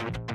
you